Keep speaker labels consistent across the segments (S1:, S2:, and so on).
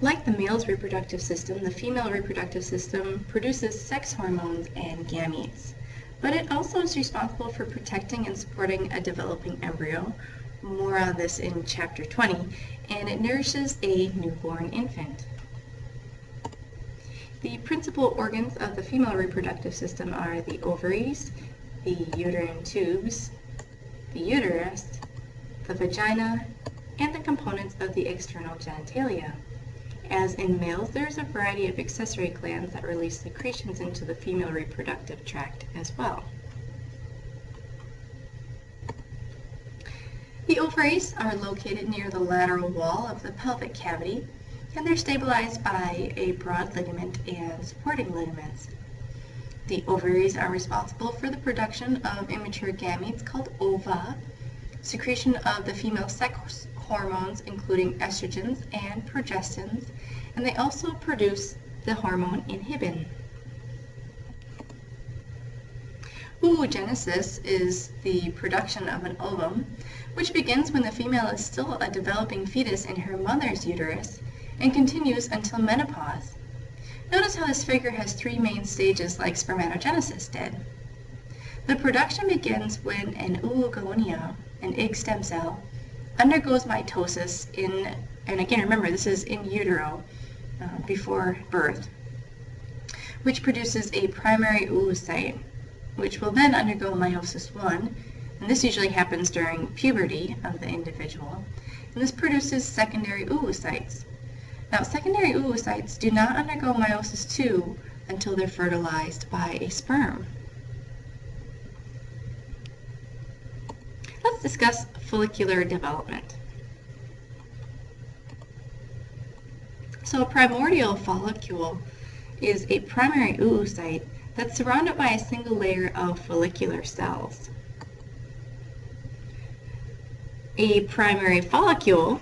S1: Like the male's reproductive system, the female reproductive system produces sex hormones and gametes, but it also is responsible for protecting and supporting a developing embryo. More on this in chapter 20, and it nourishes a newborn infant. The principal organs of the female reproductive system are the ovaries, the uterine tubes, the uterus, the vagina, and the components of the external genitalia. As in males, there's a variety of accessory glands that release secretions into the female reproductive tract as well. The ovaries are located near the lateral wall of the pelvic cavity, and they're stabilized by a broad ligament and supporting ligaments. The ovaries are responsible for the production of immature gametes called ova, secretion of the female sex hormones including estrogens and progestins, and they also produce the hormone inhibin. Oogenesis is the production of an ovum, which begins when the female is still a developing fetus in her mother's uterus and continues until menopause. Notice how this figure has three main stages like spermatogenesis did. The production begins when an oogonia, an egg stem cell, undergoes mitosis in, and again remember this is in utero, uh, before birth, which produces a primary oocyte which will then undergo meiosis 1, and this usually happens during puberty of the individual, and this produces secondary oocytes. Now, secondary oocytes do not undergo meiosis 2 until they're fertilized by a sperm. Let's discuss follicular development. So a primordial follicle is a primary oocyte that's surrounded by a single layer of follicular cells. A primary follicle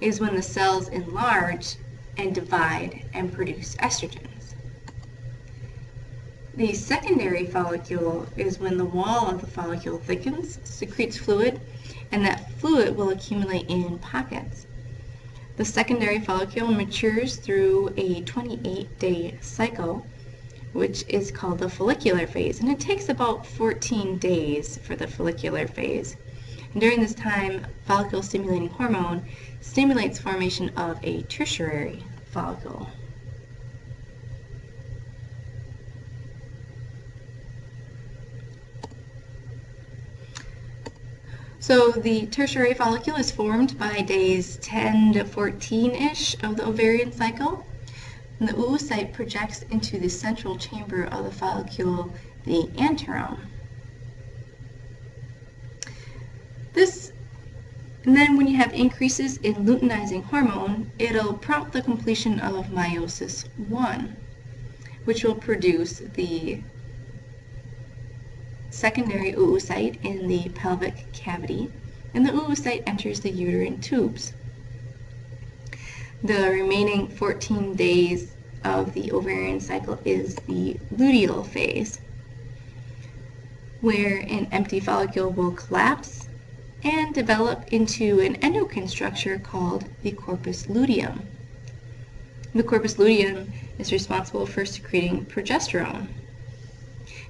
S1: is when the cells enlarge and divide and produce estrogens. The secondary follicle is when the wall of the follicle thickens, secretes fluid, and that fluid will accumulate in pockets. The secondary follicle matures through a 28-day cycle which is called the follicular phase. And it takes about 14 days for the follicular phase. And during this time, follicle stimulating hormone stimulates formation of a tertiary follicle. So the tertiary follicle is formed by days 10 to 14-ish of the ovarian cycle and the oocyte projects into the central chamber of the follicle, the antrum. This, and then when you have increases in luteinizing hormone, it'll prompt the completion of meiosis 1, which will produce the secondary oocyte in the pelvic cavity, and the oocyte enters the uterine tubes. The remaining 14 days of the ovarian cycle is the luteal phase, where an empty follicle will collapse and develop into an endocrine structure called the corpus luteum. The corpus luteum is responsible for secreting progesterone.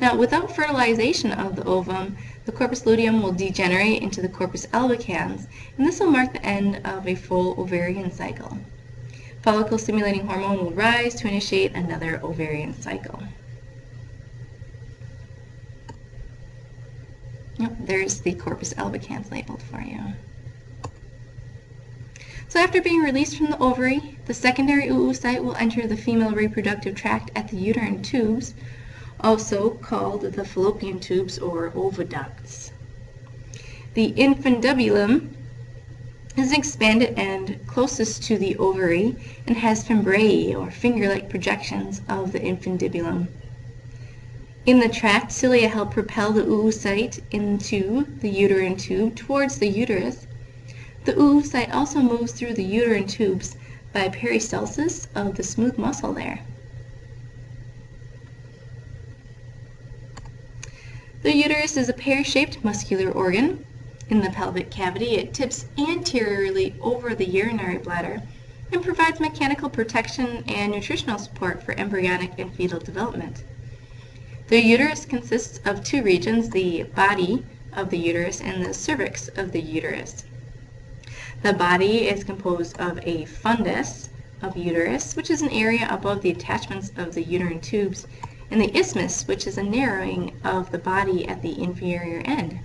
S1: Now, without fertilization of the ovum, the corpus luteum will degenerate into the corpus albicans, and this will mark the end of a full ovarian cycle follicle stimulating hormone will rise to initiate another ovarian cycle. Yep, there's the corpus albicans labeled for you. So after being released from the ovary, the secondary oocyte will enter the female reproductive tract at the uterine tubes, also called the fallopian tubes or oviducts. The infundibulum is expanded end closest to the ovary and has fimbriae or finger-like projections of the infundibulum. In the tract, cilia help propel the oocyte into the uterine tube towards the uterus. The oocyte also moves through the uterine tubes by peristalsis of the smooth muscle there. The uterus is a pear-shaped muscular organ in the pelvic cavity. It tips anteriorly over the urinary bladder and provides mechanical protection and nutritional support for embryonic and fetal development. The uterus consists of two regions, the body of the uterus and the cervix of the uterus. The body is composed of a fundus of uterus, which is an area above the attachments of the uterine tubes, and the isthmus, which is a narrowing of the body at the inferior end.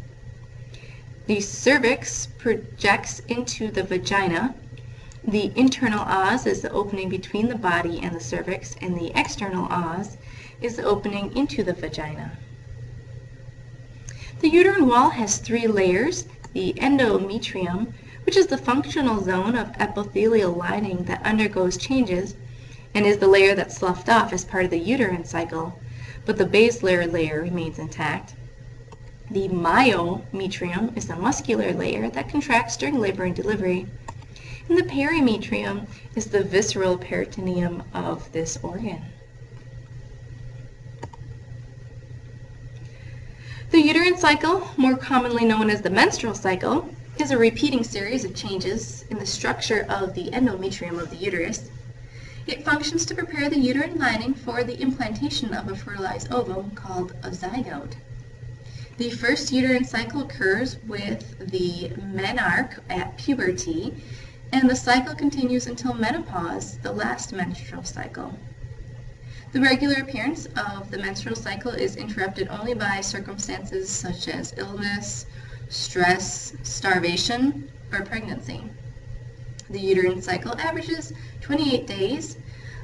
S1: The cervix projects into the vagina. The internal os is the opening between the body and the cervix, and the external os is the opening into the vagina. The uterine wall has three layers, the endometrium, which is the functional zone of epithelial lining that undergoes changes and is the layer that's sloughed off as part of the uterine cycle, but the basilar layer remains intact. The myometrium is the muscular layer that contracts during labor and delivery. And the perimetrium is the visceral peritoneum of this organ. The uterine cycle, more commonly known as the menstrual cycle, is a repeating series of changes in the structure of the endometrium of the uterus. It functions to prepare the uterine lining for the implantation of a fertilized ovum called a zygote. The first uterine cycle occurs with the menarche at puberty, and the cycle continues until menopause, the last menstrual cycle. The regular appearance of the menstrual cycle is interrupted only by circumstances such as illness, stress, starvation, or pregnancy. The uterine cycle averages 28 days,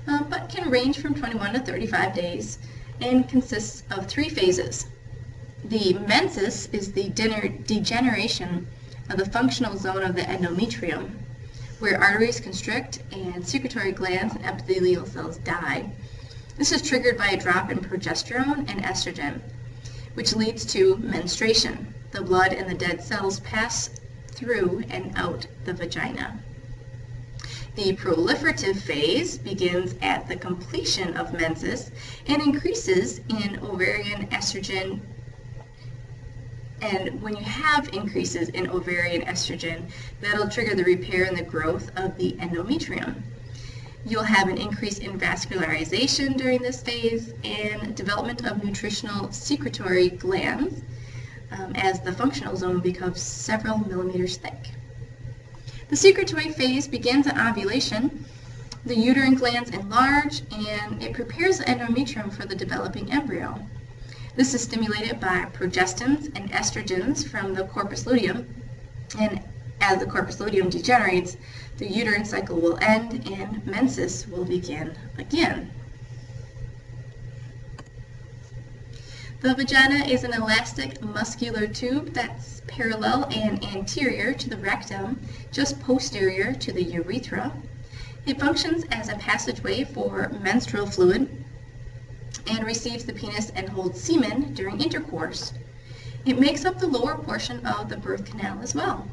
S1: uh, but can range from 21 to 35 days and consists of three phases. The menses is the degeneration of the functional zone of the endometrium, where arteries constrict and secretory glands and epithelial cells die. This is triggered by a drop in progesterone and estrogen, which leads to menstruation. The blood and the dead cells pass through and out the vagina. The proliferative phase begins at the completion of menses and increases in ovarian estrogen. And when you have increases in ovarian estrogen, that'll trigger the repair and the growth of the endometrium. You'll have an increase in vascularization during this phase and development of nutritional secretory glands um, as the functional zone becomes several millimeters thick. The secretory phase begins at ovulation. The uterine glands enlarge and it prepares the endometrium for the developing embryo. This is stimulated by progestins and estrogens from the corpus luteum and as the corpus luteum degenerates, the uterine cycle will end and menses will begin again. The vagina is an elastic muscular tube that's parallel and anterior to the rectum, just posterior to the urethra. It functions as a passageway for menstrual fluid and receives the penis and holds semen during intercourse. It makes up the lower portion of the birth canal as well.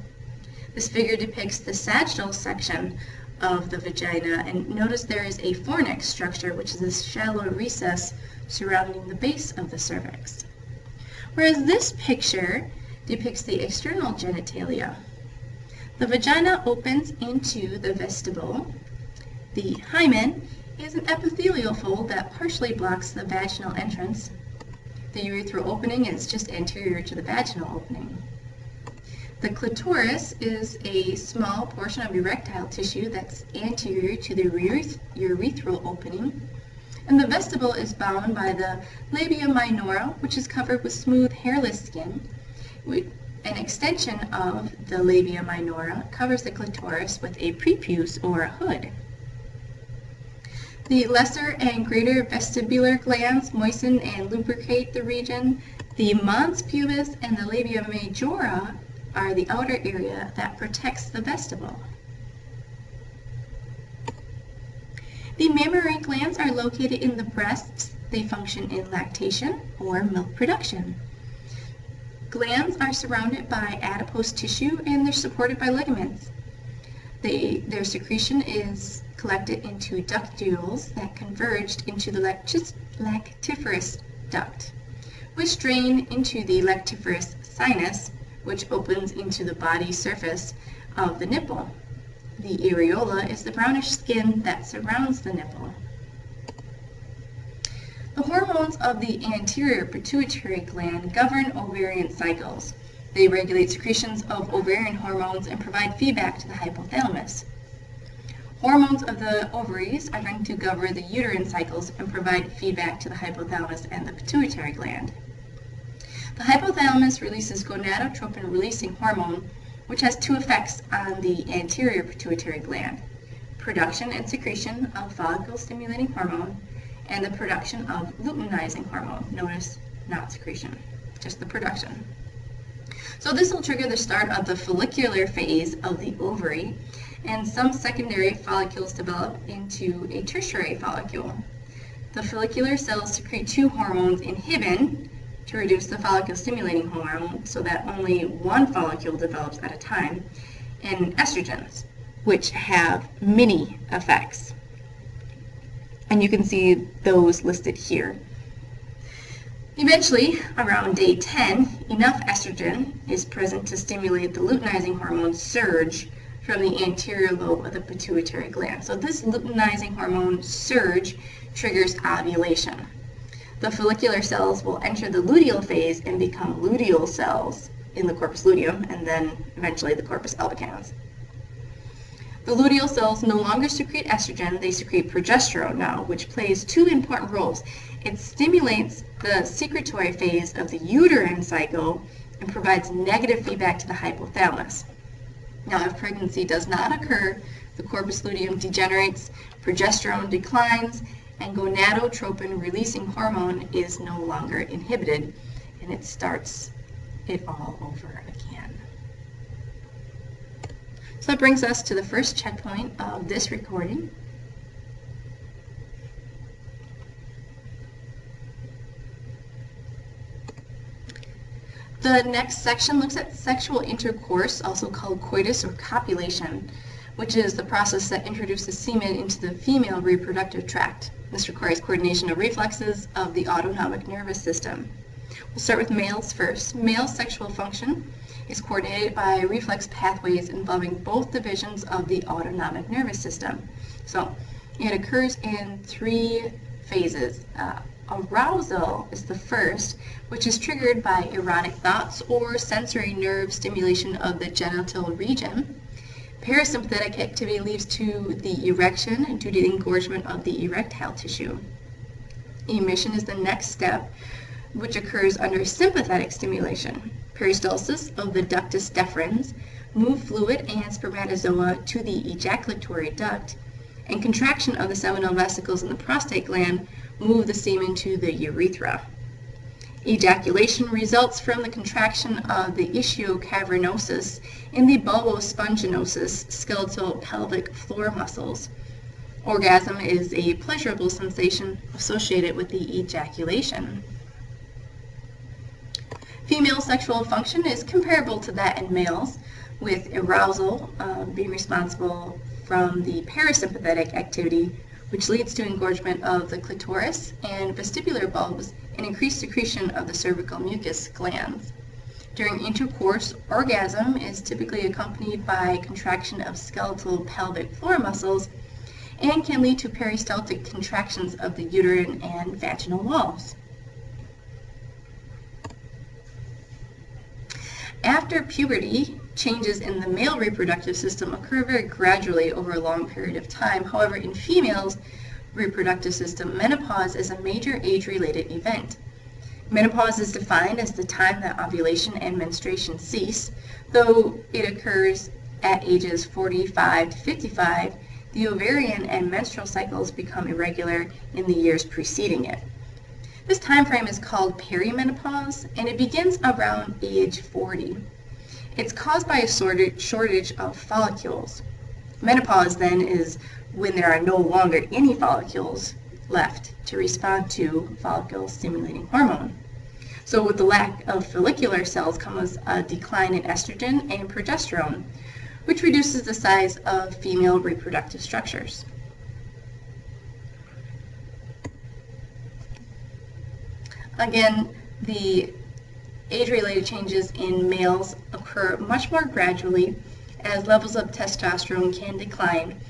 S1: This figure depicts the sagittal section of the vagina and notice there is a fornix structure which is a shallow recess surrounding the base of the cervix. Whereas this picture depicts the external genitalia. The vagina opens into the vestibule. The hymen is an epithelial fold that partially blocks the vaginal entrance. The urethral opening is just anterior to the vaginal opening. The clitoris is a small portion of erectile tissue that's anterior to the urethral opening. And the vestibule is bound by the labia minora, which is covered with smooth hairless skin. An extension of the labia minora covers the clitoris with a prepuce or a hood. The lesser and greater vestibular glands moisten and lubricate the region. The mons pubis and the labia majora are the outer area that protects the vestibule. The mammary glands are located in the breasts. They function in lactation or milk production. Glands are surrounded by adipose tissue and they're supported by ligaments. They, their secretion is collected into ductules that converged into the lactiferous duct, which drain into the lactiferous sinus which opens into the body surface of the nipple. The areola is the brownish skin that surrounds the nipple. The hormones of the anterior pituitary gland govern ovarian cycles. They regulate secretions of ovarian hormones and provide feedback to the hypothalamus. Hormones of the ovaries are going to govern the uterine cycles and provide feedback to the hypothalamus and the pituitary gland. The hypothalamus releases gonadotropin-releasing hormone, which has two effects on the anterior pituitary gland, production and secretion of follicle-stimulating hormone, and the production of luteinizing hormone. Notice not secretion, just the production. So this will trigger the start of the follicular phase of the ovary, and some secondary follicles develop into a tertiary follicle. The follicular cells secrete two hormones, inhibin, to reduce the follicle-stimulating hormone so that only one follicle develops at a time, and estrogens, which have many effects. And you can see those listed here. Eventually, around day 10, enough estrogen is present to stimulate the luteinizing hormone surge from the anterior lobe of the pituitary gland. So this luteinizing hormone surge triggers ovulation. The follicular cells will enter the luteal phase and become luteal cells in the corpus luteum and then eventually the corpus albicans. The luteal cells no longer secrete estrogen, they secrete progesterone now, which plays two important roles. It stimulates the secretory phase of the uterine cycle and provides negative feedback to the hypothalamus. Now, if pregnancy does not occur, the corpus luteum degenerates, progesterone declines, and gonadotropin releasing hormone is no longer inhibited, and it starts it all over again. So that brings us to the first checkpoint of this recording. The next section looks at sexual intercourse, also called coitus or copulation, which is the process that introduces semen into the female reproductive tract. This requires coordination of reflexes of the autonomic nervous system. We'll start with males first. Male sexual function is coordinated by reflex pathways involving both divisions of the autonomic nervous system. So it occurs in three phases. Uh, arousal is the first, which is triggered by erotic thoughts or sensory nerve stimulation of the genital region. Parasympathetic activity leads to the erection due to the engorgement of the erectile tissue. Emission is the next step, which occurs under sympathetic stimulation peristalsis of the ductus deferens, move fluid and spermatozoa to the ejaculatory duct, and contraction of the seminal vesicles in the prostate gland move the semen to the urethra. Ejaculation results from the contraction of the ischiocavernosus and the bulbospongiosus skeletal pelvic floor muscles. Orgasm is a pleasurable sensation associated with the ejaculation. Female sexual function is comparable to that in males, with arousal uh, being responsible from the parasympathetic activity, which leads to engorgement of the clitoris and vestibular bulbs and increased secretion of the cervical mucus glands. During intercourse, orgasm is typically accompanied by contraction of skeletal pelvic floor muscles and can lead to peristaltic contractions of the uterine and vaginal walls. After puberty, changes in the male reproductive system occur very gradually over a long period of time. However, in females' reproductive system, menopause is a major age-related event. Menopause is defined as the time that ovulation and menstruation cease, though it occurs at ages 45 to 55, the ovarian and menstrual cycles become irregular in the years preceding it. This time frame is called perimenopause, and it begins around age 40. It's caused by a shortage of follicles. Menopause, then, is when there are no longer any follicles left to respond to follicle-stimulating hormone. So with the lack of follicular cells comes a decline in estrogen and progesterone, which reduces the size of female reproductive structures. Again, the age-related changes in males occur much more gradually as levels of testosterone can decline,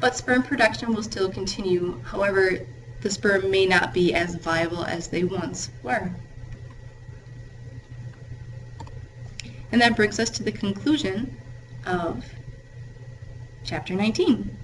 S1: but sperm production will still continue. However, the sperm may not be as viable as they once were. And that brings us to the conclusion of chapter 19.